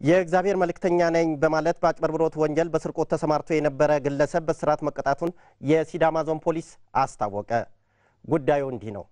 የእግዚአብሔር መልእክተኛ ነኝ በማለት በአጭበርብሮት ወንጀል በስርቆት ተሰማርቶ የነበረ ግለሰብ በስርዓት መቀጣቱን የሲዳማ ዞን ፖሊስ አስታወቀ። ጉዳዩ እንዲህ ነው።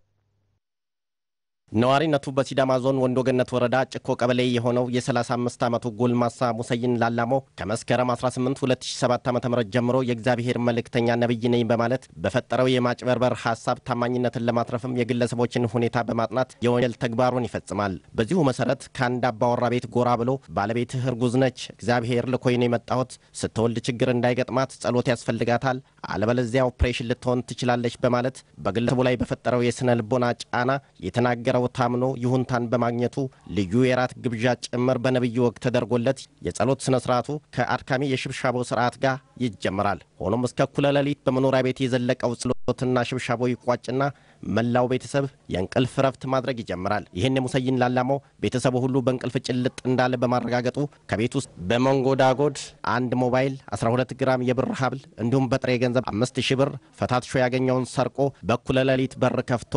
ነዋሪነቱ በሲዳማ ዞን ወንዶ ገነት ወረዳ ጭኮ ቀበሌ የሆነው የ35 ዓመቱ ጎልማሳ ሙሰይን ላላሞ ከመስከረም 18 2007 ዓ ም ጀምሮ የእግዚአብሔር መልእክተኛ ነቢይ ነኝ በማለት በፈጠረው የማጭበርበር ሀሳብ ታማኝነትን ለማትረፍም የግለሰቦችን ሁኔታ በማጥናት የወንጀል ተግባሩን ይፈጽማል። በዚሁ መሰረት ከአንድ አባወራ ቤት ጎራ ብሎ ባለቤትህ እርጉዝ ነች፣ እግዚአብሔር ልኮኝ ነው የመጣሁት፣ ስትወልድ ችግር እንዳይገጥማት ጸሎት ያስፈልጋታል፣ አለበለዚያ ኦፕሬሽን ልትሆን ትችላለች በማለት በግለሰቡ ላይ በፈጠረው የስነ ልቦና ጫና የተናገረው ታምኖ ይሁንታን በማግኘቱ ልዩ የራት ግብዣ ጭምር በነቢዩ ወግ ተደርጎለት የጸሎት ስነ ስርዓቱ ከአድካሚ የሽብሸባ ስርዓት ጋር ይጀምራል። ሆኖም እስከ እኩለ ሌሊት በመኖሪያ ቤት የዘለቀው ጸሎትና ሽብሸባ ይቋጭና መላው ቤተሰብ የእንቅልፍ ረፍት ማድረግ ይጀምራል። ይህን የሙሰይን ላላማው ቤተሰቡ ሁሉ በእንቅልፍ ጭልጥ እንዳለ በማረጋገጡ ከቤት ውስጥ በመንጎዳጎድ አንድ ሞባይል፣ 12 ግራም የብር ሀብል እንዲሁም በጥሬ ገንዘብ አምስት ሺህ ብር ፈታትሾ ያገኘውን ሰርቆ በእኩለ ሌሊት በር ከፍቶ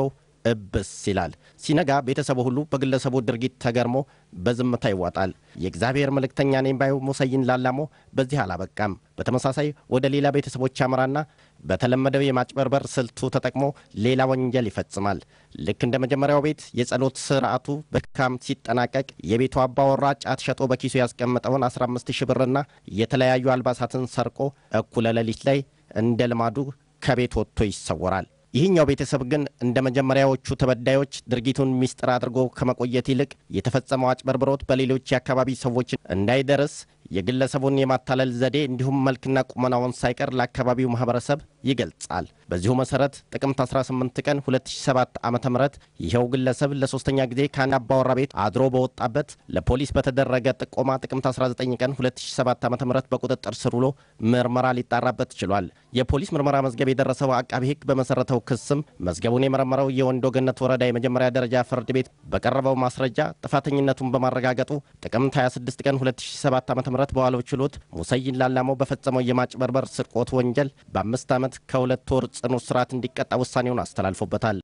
እብስ ይላል። ሲነጋ ቤተሰቡ ሁሉ በግለሰቡ ድርጊት ተገርሞ በዝምታ ይዋጣል። የእግዚአብሔር መልእክተኛ ነኝ ባዩ ሙሰይን ላላሞ በዚህ አላበቃም። በተመሳሳይ ወደ ሌላ ቤተሰቦች ያመራና በተለመደው የማጭበርበር ስልቱ ተጠቅሞ ሌላ ወንጀል ይፈጽማል። ልክ እንደ መጀመሪያው ቤት የጸሎት ስርዓቱ በካም ሲጠናቀቅ የቤቱ አባወራ ጫት ሸጦ በኪሱ ያስቀመጠውን 15 ሺህ ብርና የተለያዩ አልባሳትን ሰርቆ እኩለ ሌሊት ላይ እንደ ልማዱ ከቤት ወጥቶ ይሰወራል። ይህኛው ቤተሰብ ግን እንደ መጀመሪያዎቹ ተበዳዮች ድርጊቱን ሚስጥር አድርጎ ከመቆየት ይልቅ የተፈጸመው አጭበርብሮት በሌሎች የአካባቢ ሰዎች እንዳይደርስ የግለሰቡን የማታለል ዘዴ እንዲሁም መልክና ቁመናውን ሳይቀር ለአካባቢው ማህበረሰብ ይገልጻል። በዚሁ መሰረት ጥቅምት 18 ቀን 2007 ዓ ም ይኸው ግለሰብ ለሶስተኛ ጊዜ ከአንድ አባወራ ቤት አድሮ በወጣበት ለፖሊስ በተደረገ ጥቆማ ጥቅምት 19 ቀን 2007 ዓ ም በቁጥጥር ስር ውሎ ምርመራ ሊጣራበት ችሏል። የፖሊስ ምርመራ መዝገብ የደረሰው አቃቢ ሕግ በመሰረተው ክስም መዝገቡን የመረመረው የወንዶ ገነት ወረዳ የመጀመሪያ ደረጃ ፍርድ ቤት በቀረበው ማስረጃ ጥፋተኝነቱን በማረጋገጡ ጥቅምት 26 ቀን 2007 ዓ ም በዋለው ችሎት ሙሰይን ላላማው በፈጸመው የማጭበርበር ስርቆት ወንጀል በአምስት ዓመት ከሁለት ወር ጽኑ እስራት እንዲቀጣ ውሳኔውን አስተላልፎበታል።